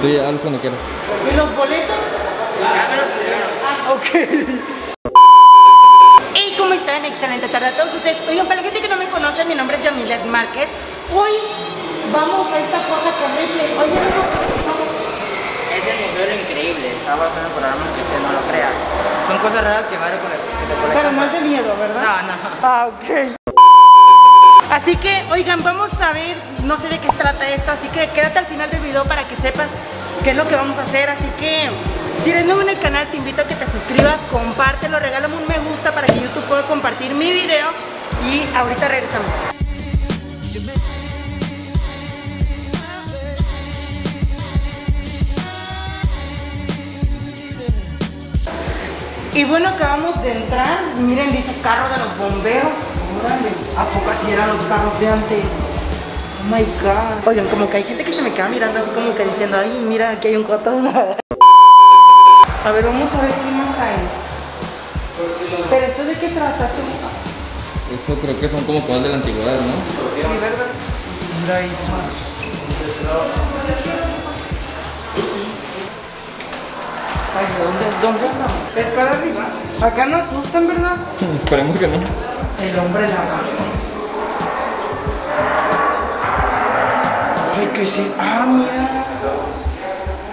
Tú ya hablas cuando quieras. ¿Y los boletos? Ah, ok. Hey, ¿cómo están? Excelente tarde a todos ustedes. Oigan, para la gente que no me conoce, mi nombre es Yamilet Márquez. Hoy vamos a esta cosa terrible. Oye, Es el museo de lo increíble, está basado en el programa que usted no lo crea. Son cosas raras que van a el pero no es de miedo, ¿verdad? No, no. Ah, ok. Así que, oigan, vamos a ver, no sé de qué trata esto, así que quédate al final del video para que sepas qué es lo que vamos a hacer. Así que, si eres nuevo en el canal, te invito a que te suscribas, compártelo, regálame un me gusta para que YouTube pueda compartir mi video. Y ahorita regresamos. Y bueno, acabamos de entrar. Miren, dice carro de los bomberos. ¿A poco así eran los carros de antes? Oh my god. Oigan, como que hay gente que se me queda mirando así como que diciendo, ay, mira, aquí hay un coto. a ver, vamos a ver qué más hay. Pero esto de qué trata tú? Eso creo que son como cosas de la antigüedad, ¿no? Sí, ¿verdad? Mira eso. Ay, ¿dónde? ¿Dónde? Es para arriba. Acá no asustan, ¿verdad? Esperemos que no. El hombre lagarto. Ay, que sí. Ah, mira.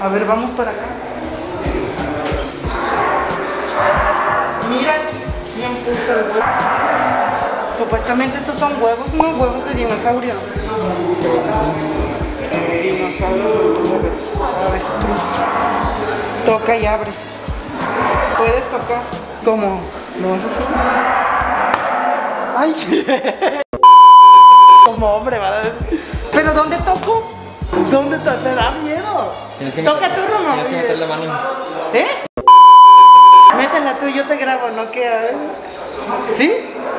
A ver, vamos para acá. Mira aquí. ¿Quién puso el huevo? Supuestamente estos son huevos, ¿no? Huevos de dinosaurio. Dinosaurio, avestruz. Toca y abre. Puedes tocar como lo vas a hacer. Ay. como hombre, ¿verdad? Pero ¿dónde toco? ¿Dónde to Me da miedo. Que Toca tú, Roma. Tienes que meter la mano. ¿Eh? Métela tú, yo te grabo, no que a ver. ¿Sí?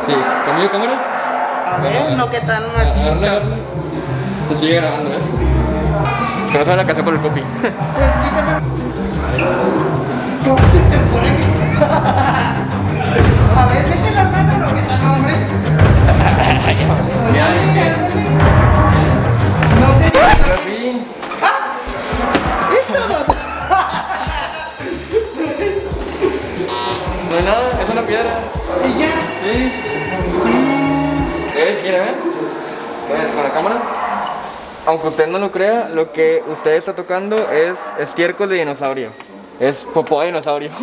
Sí, ¿cambio cámara? A ver, no que tan agarra. Te sigue grabando, ¿eh? Que no se la casa por el copy. Pues quítame. ¿Cómo se te ocurre? A ver, mete la mano, no que tan hombre. No sé. Sí. ¿Esto dónde? No hay nada, es una piedra. Y ya. Sí. Mira, ¿ves? ¿Ves? Con la cámara. Aunque usted no lo crea, lo que usted está tocando es estiércol de dinosaurio. Es popó de dinosaurio.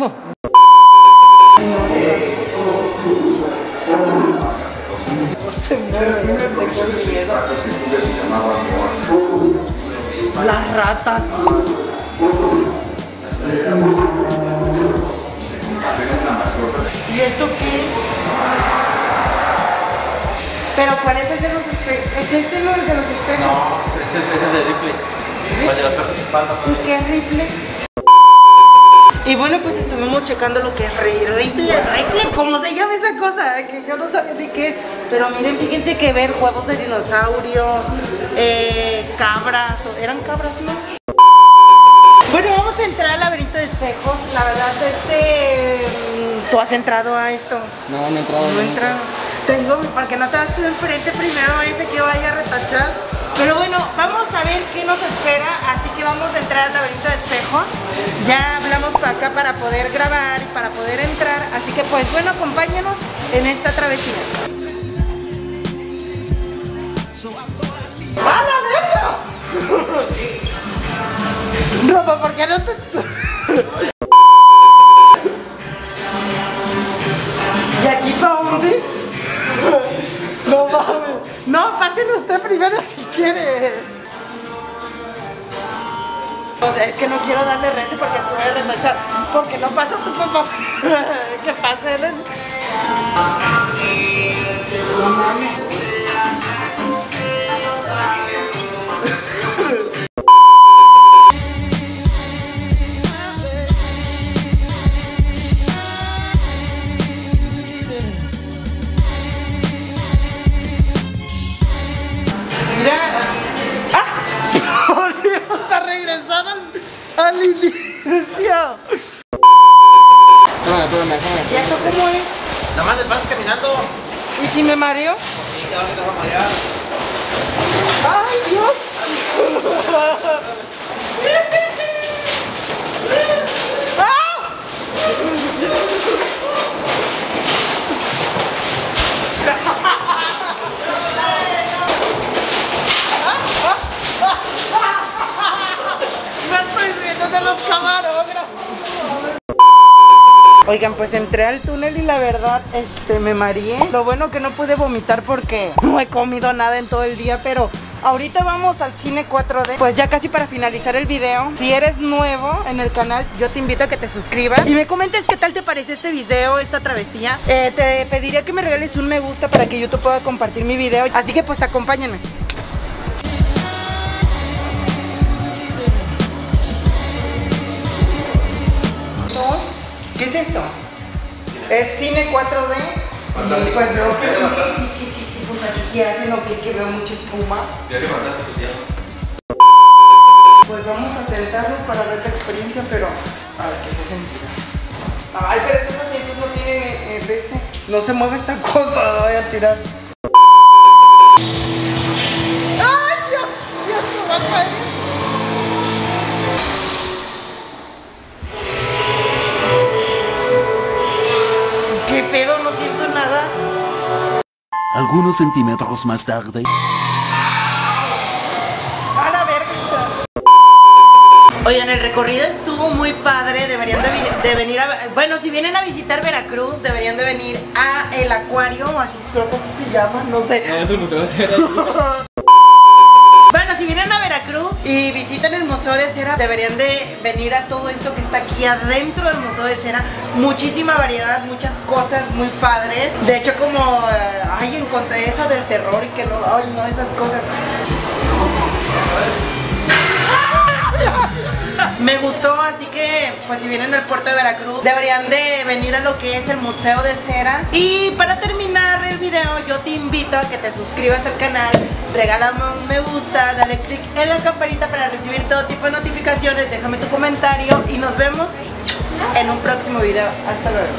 Las ratas. ¿Y esto Pero ¿cuál es el de los espejos? ¿Es este el de los espejos? Este es el de Ripley. El de los. ¿Y qué es Ripley? Y bueno, pues estuvimos checando lo que es Ri- Ripley, Ripley, ¿cómo se llama esa cosa? Que yo no sabía ni qué es. Pero miren, fíjense que ver huevos de dinosaurios, eh, cabras, o- eran cabras, ¿no? Bueno, vamos a entrar al laberinto de espejos. La verdad, este, mm, ¿tú has entrado a esto? No, no he entrado. No he entrado. Tengo, para que no te das tú enfrente primero, ese que vaya a retachar. Pero bueno, vamos a ver qué nos espera, así que vamos a entrar al laberinto de espejos. Ya hablamos para acá para poder grabar y para poder entrar, así que pues bueno, acompáñanos en esta travesía. ¡A la verga! Ropa, ¿por qué no te...? usted primero si quiere. Es que no quiero darle recio porque se voy a retachar. Porque no pasa tu papá. que pase él. Espérame, espérame, déjame. ¿Y esto cómo es? Nada más te vas caminando. ¿Y si me mareo? Sí, te vas te vas a marear. ¡Ay, Dios! de los camarógrafos. Oigan, pues entré al túnel y la verdad, este, me mareé. Lo bueno que no pude vomitar porque no he comido nada en todo el día, pero ahorita vamos al cine 4D. Pues ya casi para finalizar el video. Si eres nuevo en el canal, yo te invito a que te suscribas y me comentes qué tal te parece este video, esta travesía. Eh, te pediría que me regales un me gusta para que YouTube pueda compartir mi video. Así que pues acompáñenme. Es cine 4D. Y pues veo que pues aquí hacen o que, que veo mucha espuma. Pues vamos a sentarnos para ver la experiencia, pero a ver qué se sentirá. Ay, pero estos asientos no tienen eh, de ese. No se mueve esta cosa, la voy a tirar. ¡Ay, Dios! ¡Dios, se va a caer! Algunos centímetros más tarde. A la verga. Oigan, el recorrido estuvo muy padre. Deberían de, venir a. Bueno, si vienen a visitar Veracruz, deberían de venir a el acuario. Así creo que así se llama, no sé. No, es el museo de cera. Bueno, si vienen a Veracruz y visitan el Museo de Cera, deberían de venir a todo esto que está aquí adentro del Museo de Cera. Muchísima variedad, muchas cosas muy padres. De hecho, como, eh, ay, encontré esa del terror y que no, ay, no, esas cosas. Me gustó, así que pues si vienen al puerto de Veracruz deberían de venir a lo que es el Museo de Cera. Y para terminar el video yo te invito a que te suscribas al canal, regálame un me gusta, dale click en la campanita para recibir todo tipo de notificaciones, déjame tu comentario y nos vemos en un próximo video. Hasta luego.